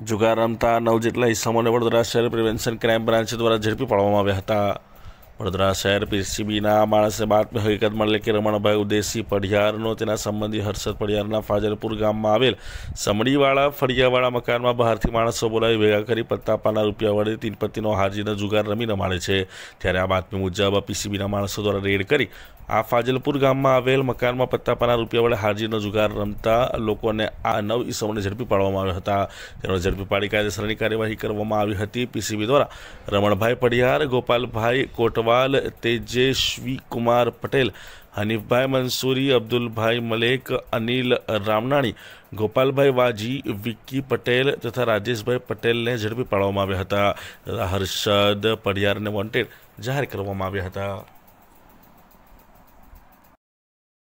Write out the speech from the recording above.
જુગાર રમતા નવ જેટલા ઇસમોને વડોદરા શહેર પ્રિવેન્શન ક્રાઇમ બ્રાન્ચ દ્વારા ઝડપી પાડવામાં આવ્યા હતા. વડોદરા શહેર પીસીબીના માણસે બાતમી હકીકત મળે કે રમણભાઈ ઉદેશી પઢિયારનો તેના સંબંધી હર્ષદ પઢિયારના ફાજલપુર ગામમાં આવેલ સમડીવાળા ફળિયાવાળા મકાનમાં બહારથી માણસો બોલાવી ભેગા કરી પત્તાપાના રૂપિયા વડે તીનપત્તીનો હાજીનો જુગાર રમી રમાડે છે ત્યારે આ બાતમી મુજબ પીસીબીના માણસો દ્વારા રેડ કરી આ ફાજલપુર ગામમાં આવેલ મકાનમાં પત્તાપાના રૂપિયા વડે હાજીનો જુગાર રમતા લોકોને આ નવ ઈસમોને ઝડપી પાડવામાં આવ્યા હતા તેનો ઝડપી પાડી કાયદેસરની કાર્યવાહી કરવામાં આવી હતી પીસીબી દ્વારા રમણભાઈ પડિયાર ગોપાલભાઈ કોટવાલ તેજસ્વી કુમાર પટેલ, હનીફભાઈ મંસૂરી, અબ્દુલભાઈ મલેક, અનિલ રામનાણી, ગોપાલભાઈ વાજી, વિક્કી પટેલ તથા રાજેશભાઈ પટેલને ઝડપી પાડવામાં આવ્યા હતા. હર્ષદ પડિયારને વોન્ટેડ જાહેર કરવામાં આવ્યા હતા.